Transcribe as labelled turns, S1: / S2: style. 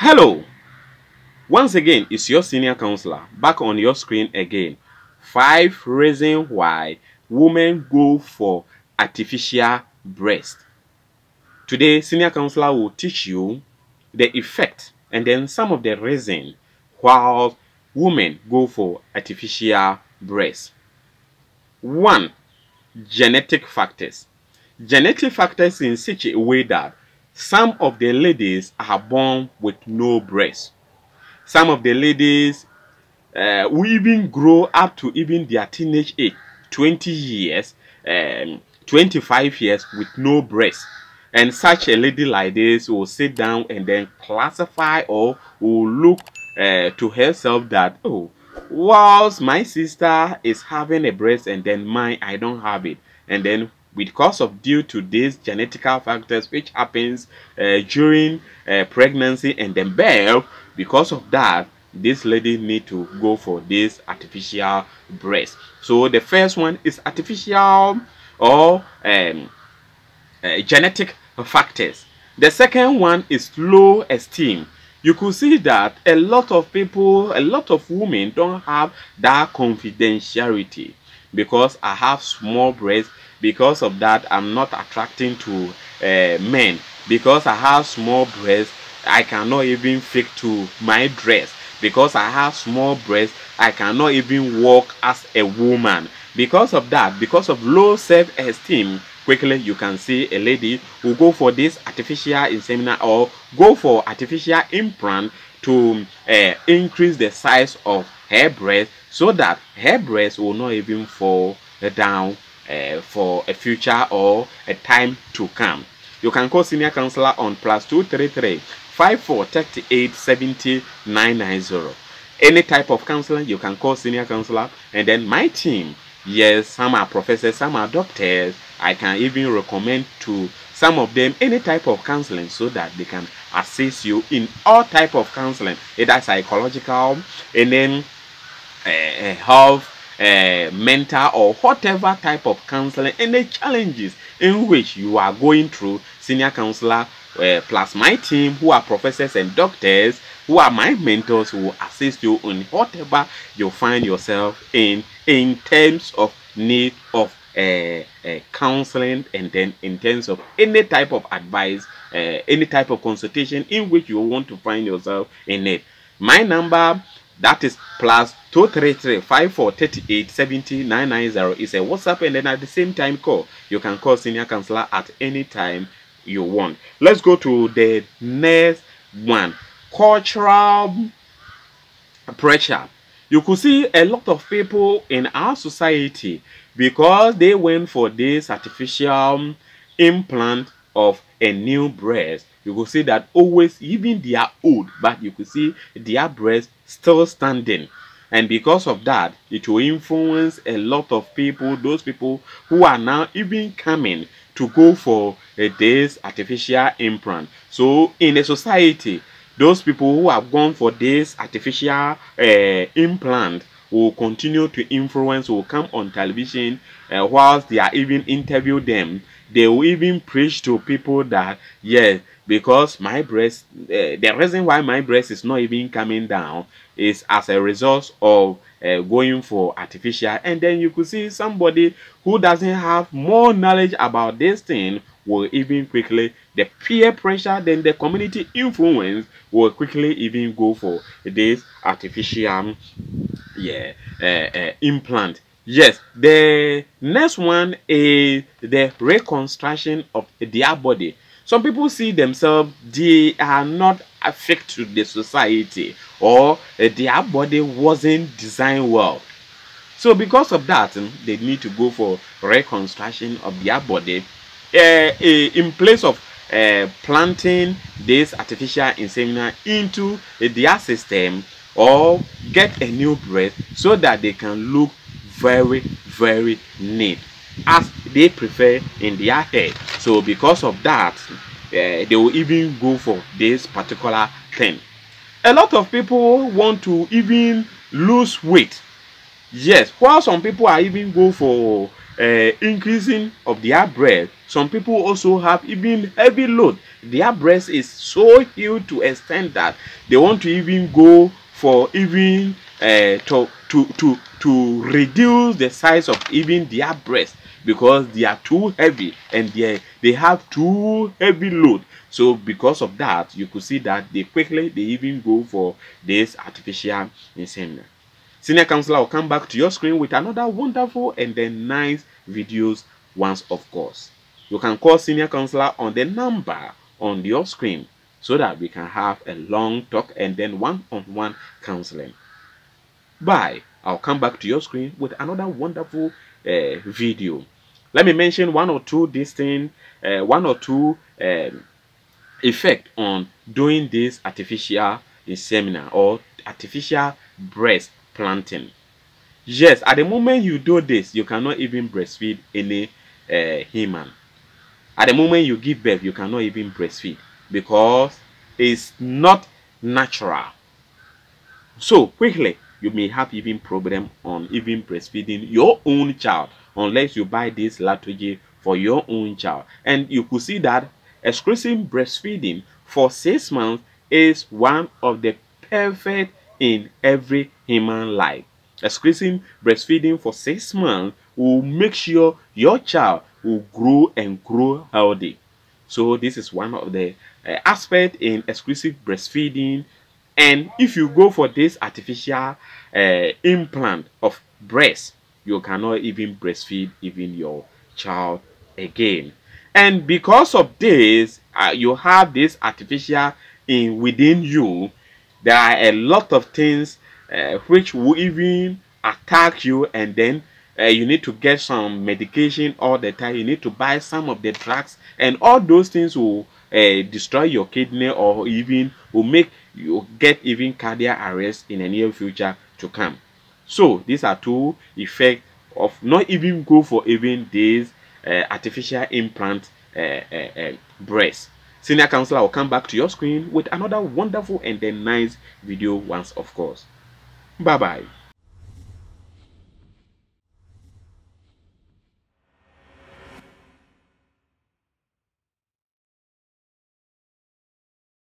S1: Hello. Once again, it's your senior counselor back on your screen again. Five reasons why women go for artificial breast. Today, senior counselor will teach you the effect and then some of the reasons why women go for artificial breast. One, genetic factors. Genetic factors in such a way that some of the ladies are born with no breast. Some of the ladies uh, will even grow up to even their teenage age, 20 years, um, 25 years with no breast. And such a lady like this will sit down and then classify or will look uh, to herself that, oh, whilst my sister is having a breast and then mine, I don't have it. And then because of due to these genetical factors which happens uh, during uh, pregnancy and then birth because of that this lady need to go for this artificial breast. So the first one is artificial or um, uh, genetic factors. The second one is low esteem. You could see that a lot of people a lot of women don't have that confidentiality because i have small breasts. Because of that i'm not attracting to uh, men. Because i have small breasts i cannot even fit to my dress. Because i have small breasts i cannot even walk as a woman. Because of that because of low self-esteem quickly you can see a lady who go for this artificial insemination or go for artificial implant to uh, increase the size of her breast so that her breast will not even fall down uh, for a future or a time to come. You can call senior counselor on plus 233 5438 70 990. Any type of counseling, you can call senior counselor. And then my team, yes, some are professors, some are doctors. I can even recommend to some of them any type of counseling so that they can assist you in all type of counseling, either psychological, and then uh, health, uh, mental or whatever type of counseling and the challenges in which you are going through. Senior counselor uh, plus my team who are professors and doctors who are my mentors who assist you in whatever you find yourself in in terms of need of uh, uh, counseling and then in terms of any type of advice uh, any type of consultation in which you want to find yourself in it my number that is plus 233 5438 70 990 is a WhatsApp and then at the same time call. You can call senior counselor at any time you want. Let's go to the next one. Cultural pressure. You could see a lot of people in our society because they went for this artificial implant of a new breast. You could see that always even they are old but you could see their breast still standing. And because of that it will influence a lot of people those people who are now even coming to go for uh, this artificial implant. So in a society those people who have gone for this artificial uh, implant will continue to influence will come on television uh, whilst they are even interview them. They will even preach to people that yes because my breast uh, the reason why my breast is not even coming down is as a result of uh, going for artificial. And then you could see somebody who doesn't have more knowledge about this thing will even quickly the peer pressure then the community influence will quickly even go for this artificial yeah uh, uh, implant. Yes the next one is the reconstruction of their body. Some people see themselves they are not affect to the society or their body wasn't designed well. So because of that they need to go for reconstruction of their body uh, in place of uh, planting this artificial insemination into their system or get a new breast so that they can look very very neat as they prefer in their head. So because of that uh, they will even go for this particular thing. A lot of people want to even lose weight. Yes while some people are even go for uh, increasing of their breast some people also have even heavy load. Their breast is so huge to extent that they want to even go for even uh, to to to to reduce the size of even their breast because they are too heavy and they they have too heavy load. So because of that you could see that they quickly they even go for this artificial insemination senior counselor will come back to your screen with another wonderful and then nice videos once of course. You can call senior counselor on the number on your screen so that we can have a long talk and then one-on-one -on -one counseling. Bye. I'll come back to your screen with another wonderful uh, video. Let me mention one or two distinct uh, one or two um, effect on doing this artificial insemination or artificial breast planting. Yes at the moment you do this you cannot even breastfeed any uh, human. At the moment you give birth you cannot even breastfeed because it's not natural. So quickly you may have even problem on even breastfeeding your own child unless you buy this Lactogen for your own child. And you could see that exclusive breastfeeding for six months is one of the perfect in every human life. Exclusive breastfeeding for six months will make sure your child will grow and grow healthy. So this is one of the uh, aspect in exclusive breastfeeding. And if you go for this artificial uh, implant of breast you cannot even breastfeed even your child again. And because of this uh, you have this artificial in within you there are a lot of things uh, which will even attack you and then uh, you need to get some medication all the time. You need to buy some of the drugs and all those things will uh, destroy your kidney or even will make you get even cardiac arrest in the near future to come. So these are two effects of not even go for even this uh, artificial implant uh, uh, breast senior counselor will come back to your screen with another wonderful and then nice video once of course. Bye bye